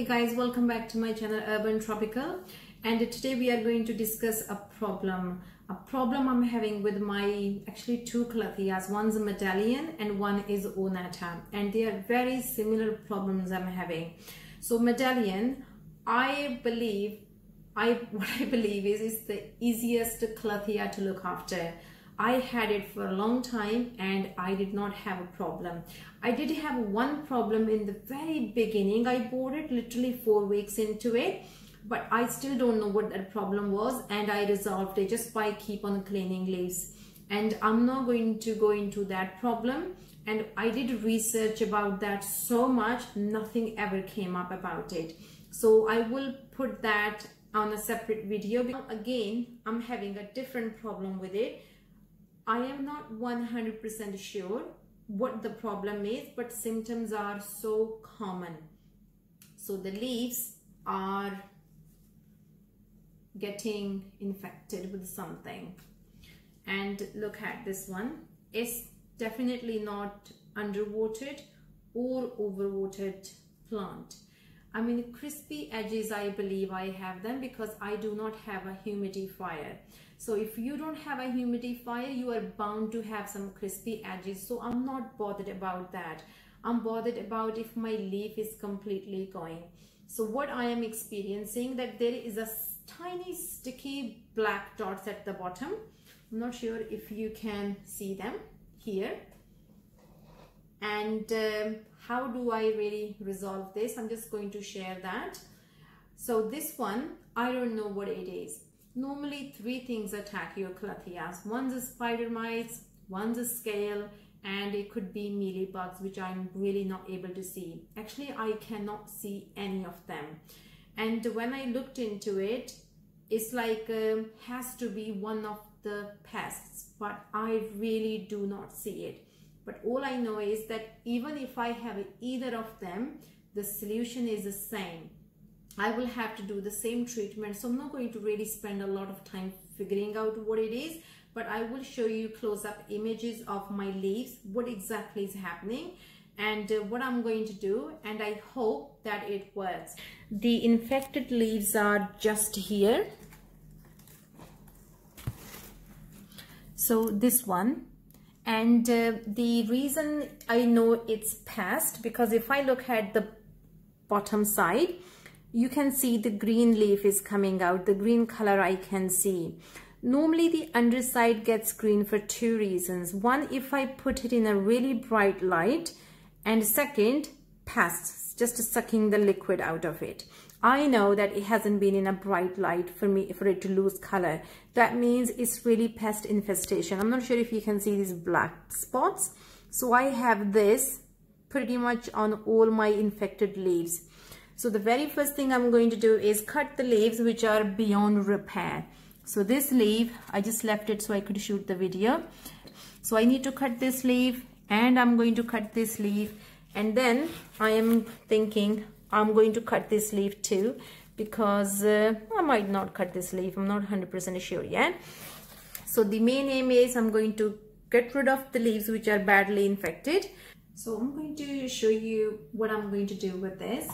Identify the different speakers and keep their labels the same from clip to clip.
Speaker 1: Hey guys, welcome back to my channel Urban Tropical and today we are going to discuss a problem. A problem I'm having with my actually two Calatheas. One's a medallion and one is Ornata and they are very similar problems I'm having. So medallion, I believe, I what I believe is is the easiest Calathea to look after. I had it for a long time and I did not have a problem. I did have one problem in the very beginning. I bought it literally four weeks into it, but I still don't know what that problem was and I resolved it just by keep on cleaning leaves. And I'm not going to go into that problem. And I did research about that so much, nothing ever came up about it. So I will put that on a separate video. Again, I'm having a different problem with it I am not 100% sure what the problem is, but symptoms are so common. So the leaves are getting infected with something. And look at this one. It's definitely not underwatered or overwatered plant. I mean, crispy edges, I believe I have them because I do not have a humidifier. So if you don't have a humidifier, you are bound to have some crispy edges. So I'm not bothered about that. I'm bothered about if my leaf is completely going. So what I am experiencing that there is a tiny sticky black dots at the bottom. I'm not sure if you can see them here. And um, how do I really resolve this? I'm just going to share that. So this one, I don't know what it is. Normally three things attack your Calatheas. One's a spider mites, one's a scale, and it could be mealybugs, which I'm really not able to see. Actually, I cannot see any of them. And when I looked into it, it's like um, has to be one of the pests, but I really do not see it. But all I know is that even if I have either of them, the solution is the same. I will have to do the same treatment. So I'm not going to really spend a lot of time figuring out what it is, but I will show you close-up images of my leaves, what exactly is happening and uh, what I'm going to do and I hope that it works. The infected leaves are just here. So this one and uh, the reason I know it's past because if I look at the bottom side you can see the green leaf is coming out the green color I can see. Normally the underside gets green for two reasons. One if I put it in a really bright light and second past just sucking the liquid out of it. I know that it hasn't been in a bright light for me for it to lose color. That means it's really pest infestation. I'm not sure if you can see these black spots. So I have this pretty much on all my infected leaves so the very first thing I'm going to do is cut the leaves which are beyond repair. So this leaf, I just left it so I could shoot the video. So I need to cut this leaf and I'm going to cut this leaf and then I am thinking I'm going to cut this leaf too because uh, I might not cut this leaf. I'm not 100% sure yet. So the main aim is I'm going to get rid of the leaves which are badly infected. So I'm going to show you what I'm going to do with this.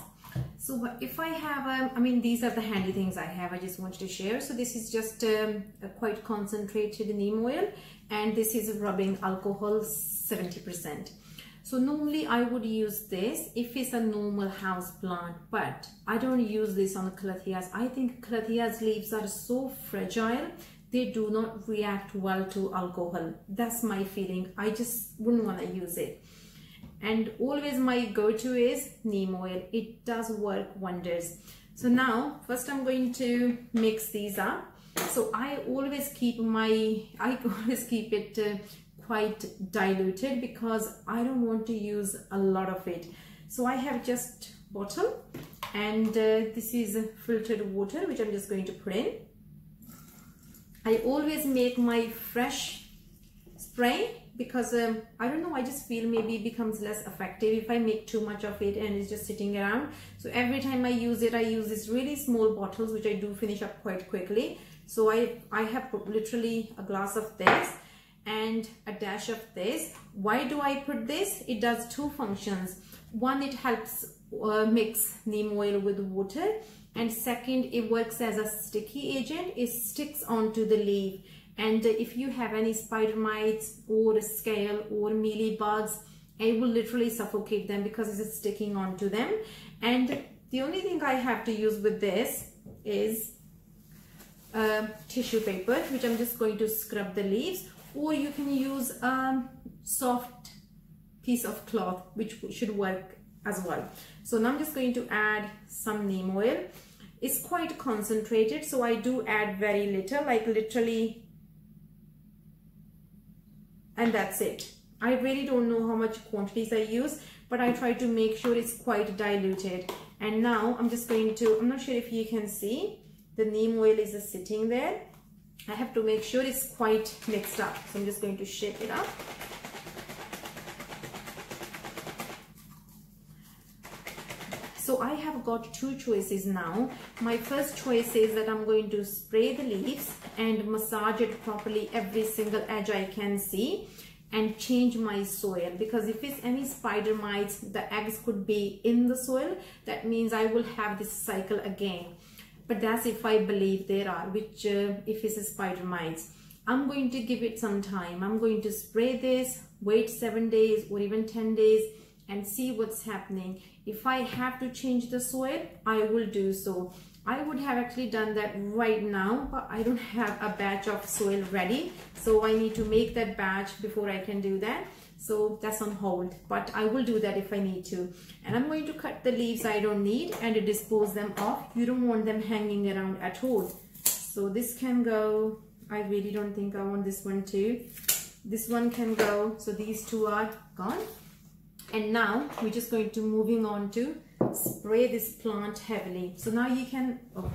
Speaker 1: So if I have, um, I mean, these are the handy things I have. I just wanted to share. So this is just um, a quite concentrated neem oil and this is rubbing alcohol 70%. So normally I would use this if it's a normal house plant, but I don't use this on the calatheas. I think calatheas leaves are so fragile. They do not react well to alcohol. That's my feeling. I just wouldn't want to use it and always my go-to is neem oil. It does work wonders. So now first i'm going to mix these up. So i always keep my i always keep it uh, quite diluted because i don't want to use a lot of it. So i have just bottle and uh, this is filtered water which i'm just going to put in. I always make my fresh spray because um, I don't know I just feel maybe it becomes less effective if I make too much of it and it's just sitting around. So every time I use it I use these really small bottles which I do finish up quite quickly. So I I have literally a glass of this and a dash of this. Why do I put this? It does two functions. One it helps uh, mix neem oil with water. And second it works as a sticky agent. It sticks onto the leaf and if you have any spider mites or scale or mealy bugs it will literally suffocate them because it's sticking onto them. And the only thing I have to use with this is uh, tissue paper which I'm just going to scrub the leaves. Or you can use a um, soft piece of cloth which should work as well. So now I'm just going to add some neem oil. It's quite concentrated so I do add very little like literally and that's it. I really don't know how much quantities I use but I try to make sure it's quite diluted. And now I'm just going to I'm not sure if you can see the neem oil is sitting there. I have to make sure it's quite mixed up. So I'm just going to shake it up. So I have got two choices now. My first choice is that I'm going to spray the leaves and massage it properly every single edge I can see and change my soil. Because if it's any spider mites the eggs could be in the soil. That means I will have this cycle again. But that's if I believe there are which uh, if it's a spider mites. I'm going to give it some time. I'm going to spray this wait seven days or even 10 days and see what's happening. If I have to change the soil, I will do so. I would have actually done that right now, but I don't have a batch of soil ready. So I need to make that batch before I can do that. So that's on hold, but I will do that if I need to. And I'm going to cut the leaves I don't need and dispose them off. You don't want them hanging around at all. So this can go, I really don't think I want this one too. This one can go, so these two are gone and now we're just going to moving on to spray this plant heavily. So now you can oh.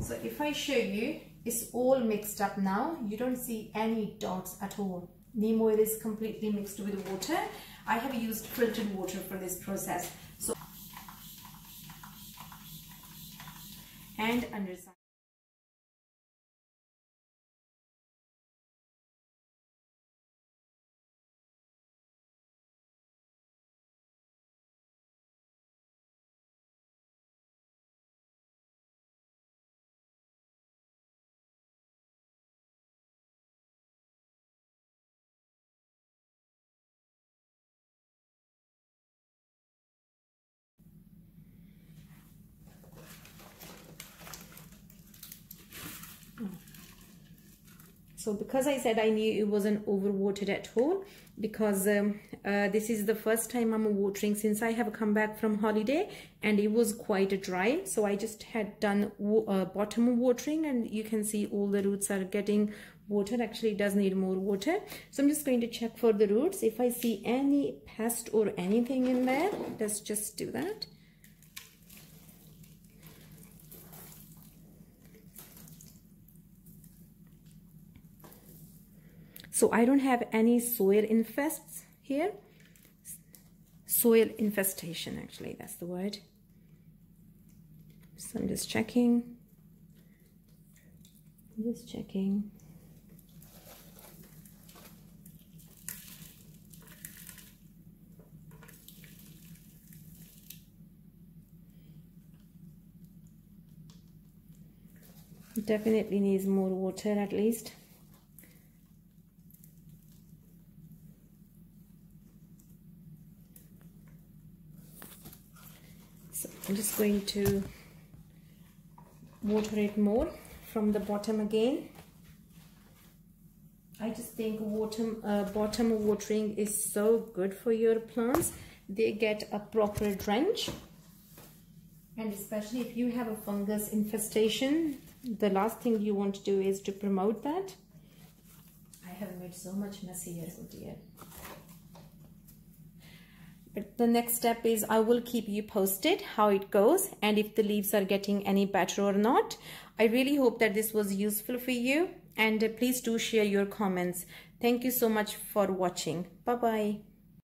Speaker 1: so if I show you it's all mixed up now. You don't see any dots at all. Neem oil is completely mixed with water. I have used filtered water for this process. So and underside so because I said I knew it wasn't overwatered at all because um, uh, this is the first time I'm watering since I have come back from holiday and it was quite dry. So I just had done uh, bottom watering and you can see all the roots are getting water actually it does need more water. So I'm just going to check for the roots. If I see any pest or anything in there let's just do that So I don't have any soil infests here. Soil infestation, actually, that's the word. So I'm just checking. Just checking. Definitely needs more water at least. I'm going to water it more from the bottom again. I just think bottom, uh, bottom watering is so good for your plants. They get a proper drench. And especially if you have a fungus infestation the last thing you want to do is to promote that. I have made so much mess here oh dear the next step is I will keep you posted how it goes and if the leaves are getting any better or not. I really hope that this was useful for you and uh, please do share your comments. Thank you so much for watching. Bye-bye.